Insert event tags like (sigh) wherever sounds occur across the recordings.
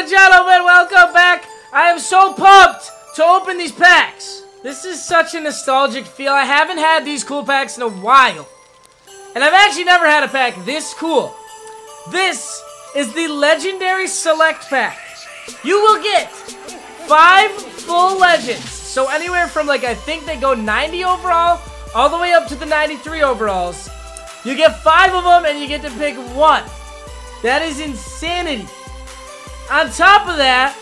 and gentlemen, welcome back. I am so pumped to open these packs. This is such a nostalgic feel. I haven't had these cool packs in a while. And I've actually never had a pack this cool. This is the Legendary Select Pack. You will get five full legends. So anywhere from like, I think they go 90 overall, all the way up to the 93 overalls. You get five of them and you get to pick one. That is insanity. On top of that,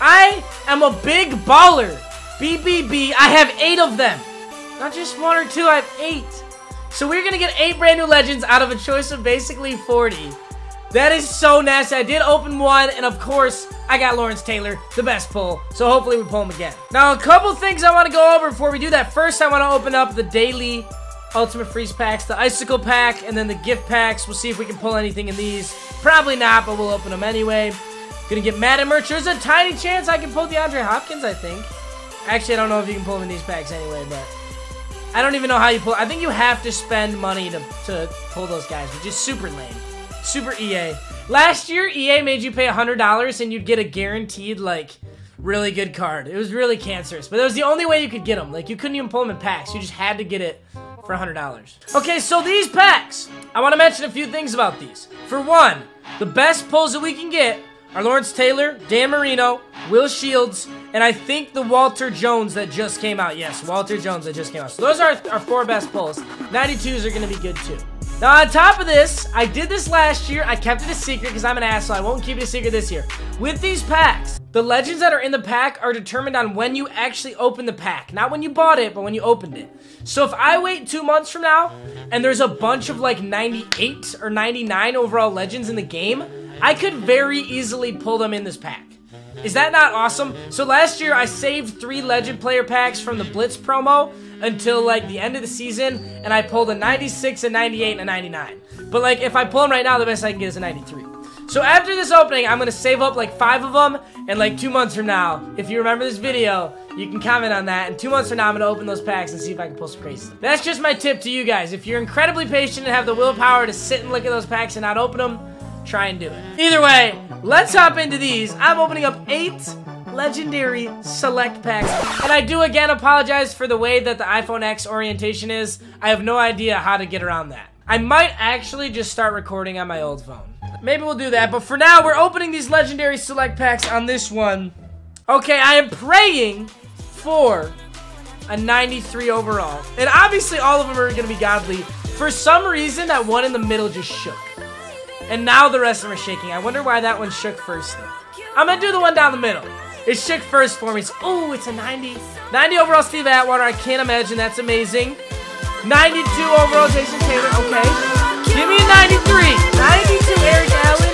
I am a big baller. BBB, I have eight of them. Not just one or two, I have eight. So we're to get eight brand new legends out of a choice of basically 40. That is so nasty. I did open one, and of course, I got Lawrence Taylor, the best pull. So hopefully we pull him again. Now, a couple things I want to go over before we do that. First, I want to open up the daily Ultimate Freeze packs, the Icicle pack, and then the gift packs. We'll see if we can pull anything in these. Probably not, but we'll open them anyway. Gonna get Madden merch. There's a tiny chance I can pull DeAndre Hopkins, I think. Actually, I don't know if you can pull him in these packs anyway, but... I don't even know how you pull... I think you have to spend money to, to pull those guys, which is super lame. Super EA. Last year, EA made you pay $100 and you'd get a guaranteed, like, really good card. It was really cancerous, but it was the only way you could get them. Like, you couldn't even pull them in packs. You just had to get it for $100. Okay, so these packs. I want to mention a few things about these. For one, the best pulls that we can get are Lawrence Taylor, Dan Marino, Will Shields, and I think the Walter Jones that just came out. Yes, Walter Jones that just came out. So those are our four best pulls. 92s are going to be good too. Now, on top of this, I did this last year. I kept it a secret because I'm an asshole. I won't keep it a secret this year. With these packs, the legends that are in the pack are determined on when you actually open the pack. Not when you bought it, but when you opened it. So if I wait two months from now, and there's a bunch of like 98 or 99 overall legends in the game, I could very easily pull them in this pack. Is that not awesome? So last year I saved three legend player packs from the Blitz promo until like the end of the season, and I pulled a 96, a 98, and a 99. But like if I pull them right now, the best I can get is a 93. So after this opening, I'm gonna save up like five of them, and like two months from now, if you remember this video, you can comment on that. And two months from now, I'm gonna open those packs and see if I can pull some crazy stuff. That's just my tip to you guys. If you're incredibly patient and have the willpower to sit and look at those packs and not open them, try and do it. Either way, let's hop into these. I'm opening up eight legendary select packs. And I do again apologize for the way that the iPhone X orientation is. I have no idea how to get around that. I might actually just start recording on my old phone. Maybe we'll do that, but for now, we're opening these legendary select packs on this one. Okay, I am praying for a 93 overall. And obviously, all of them are going to be godly. For some reason, that one in the middle just shook. And now the rest of them are shaking. I wonder why that one shook first. I'm to do the one down the middle. It shook first for me. oh, it's a 90. 90 overall Steve Atwater. I can't imagine. That's amazing. 92 overall Jason Taylor. Okay. Give me a 93. 92 Eric Allen.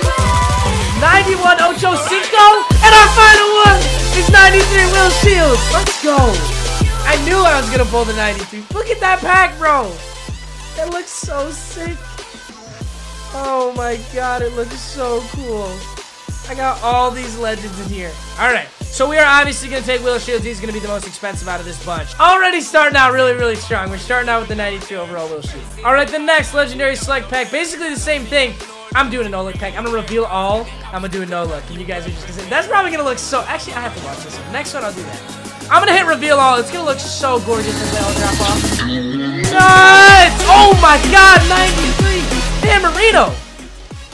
91 Ocho Cinco. And our final one is 93 Will Shields. Let's go. I knew I was going to pull the 93. Look at that pack, bro. That looks so sick. Oh my god, it looks so cool. I got all these legends in here. Alright, so we are obviously going to take Will Shields. He's going to be the most expensive out of this bunch. Already starting out really, really strong. We're starting out with the 92 overall Will Shields. Alright, the next Legendary Select Pack. Basically the same thing. I'm doing a no-look pack. I'm going to reveal all. I'm going to do a no-look. And you guys are just going to say, that's probably going to look so... Actually, I have to watch this one. Next one, I'll do that. I'm going to hit reveal all. It's going to look so gorgeous as they all drop off. Nice! Oh my god, 93! Dan Marino!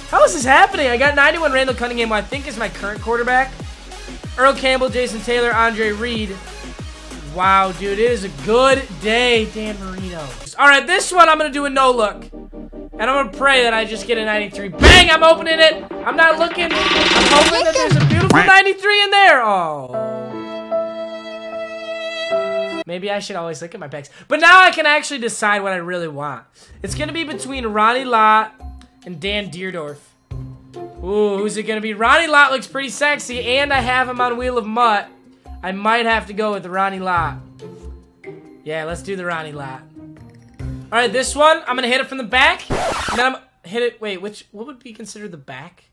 How is this happening? I got 91 Randall Cunningham, who I think is my current quarterback. Earl Campbell, Jason Taylor, Andre Reed. Wow, dude, it is a good day, Dan Marino. All right, this one I'm going to do a no-look. And I'm going to pray that I just get a 93. Bang, I'm opening it. I'm not looking. I'm hoping that there's a beautiful 93 in there. Oh. Maybe I should always look at my packs. But now I can actually decide what I really want. It's going to be between Ronnie Lott and Dan Dierdorf. Ooh, who's it gonna be? Ronnie Lott looks pretty sexy, and I have him on Wheel of Mutt. I might have to go with Ronnie Lott. Yeah, let's do the Ronnie Lott. All right, this one, I'm gonna hit it from the back, and then I'm hit it, wait, which, what would be considered the back?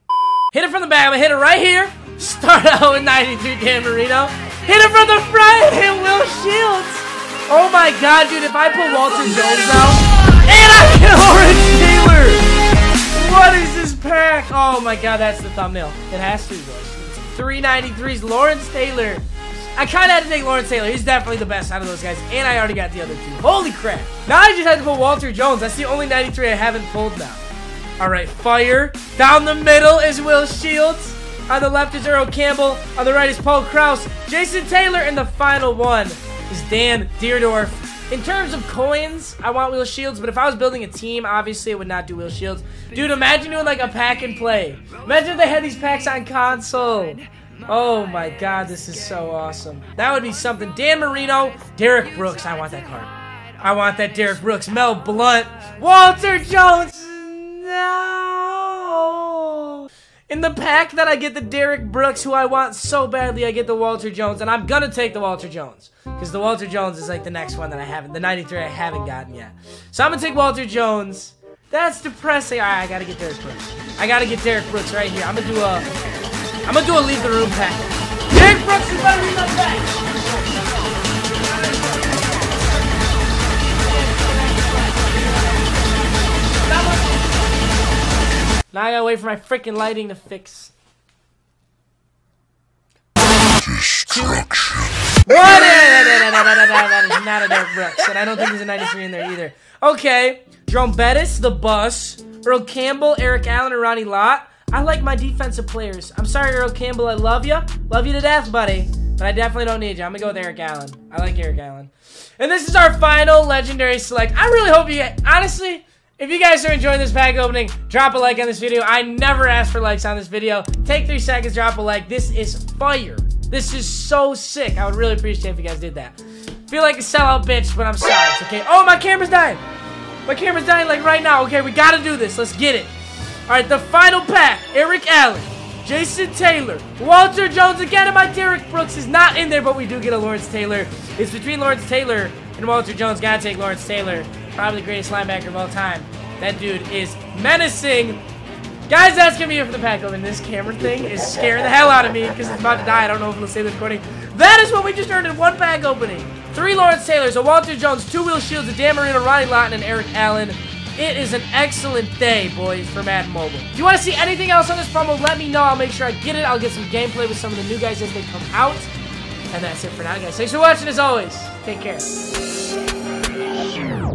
Hit it from the back, I'm gonna hit it right here. (laughs) Start out with 93 Dan Marino. Hit it from the front, hit Will Shields. Oh my god, dude, if I put Walter Jones out, and I get Lawrence Taylor. What is this pack. Oh my god, that's the thumbnail. It has to, boys. 393's Lawrence Taylor. I kind of had to take Lawrence Taylor. He's definitely the best out of those guys. And I already got the other two. Holy crap. Now I just had to put Walter Jones. That's the only 93 I haven't pulled now. All right, fire. Down the middle is Will Shields. On the left is Earl Campbell. On the right is Paul Krause. Jason Taylor. And the final one is Dan Dierdorf. In terms of coins, I want Will Shields, but if I was building a team, obviously I would not do Will Shields. Dude, imagine doing like a pack and play. Imagine if they had these packs on console. Oh my god, this is so awesome. That would be something. Dan Marino, Derrick Brooks. I want that card. I want that Derrick Brooks. Mel Blount, Walter Jones. No. In the pack that I get the Derrick Brooks, who I want so badly, I get the Walter Jones, and I'm gonna take the Walter Jones. Because the Walter Jones is like the next one that I haven't, the 93 I haven't gotten yet. So I'm gonna take Walter Jones. That's depressing. All right, I gotta get Derrick Brooks. I gotta get Derrick Brooks right here. I'm gonna do a I'm gonna do a leave the room pack. Derrick Brooks, is better leave that pack. Now I gotta wait for my freaking lighting to fix. Destruction. That is not a Derrick Brooks, and I don't think there's a 93 in there either. Okay, Jerome Bettis, the bus, Earl Campbell, Eric Allen, and Ronnie Lott. I like my defensive players. I'm sorry, Earl Campbell. I love you. Love you to death, buddy. But I definitely don't need you. I'm going to go with Eric Allen. I like Eric Allen. And this is our final legendary select. I really hope you honestly, if you guys are enjoying this pack opening, drop a like on this video. I never ask for likes on this video. Take three seconds, drop a like. This is fire. This is so sick. I would really appreciate if you guys did that. Feel like a sellout bitch, but I'm sorry. It's okay. Oh, my camera's dying. My camera's dying like right now. Okay, we got to do this. Let's get it. All right, the final pack. Eric Allen, Jason Taylor, Walter Jones. Again, and my Derrick Brooks is not in there, but we do get a Lawrence Taylor. It's between Lawrence Taylor and Walter Jones. Gotta take Lawrence Taylor. Probably the greatest linebacker of all time. That dude is menacing. Guys, that's gonna be it for the pack open. This camera thing is scaring the hell out of me because it's about to die. I don't know if it'll save the recording. That is what we just earned in one pack opening. Three Lawrence Taylors, a Walter Jones, two Will Shields, a Dan Marino, Ronnie Lawton, and Eric Allen. It is an excellent day, boys, for Madden Mobile. If you want to see anything else on this promo, let me know. I'll make sure I get it. I'll get some gameplay with some of the new guys as they come out. And that's it for now, guys. Thanks for watching, as always. Take care.